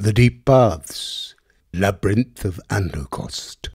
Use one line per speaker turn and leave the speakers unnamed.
the deep baths, labyrinth of Andocost.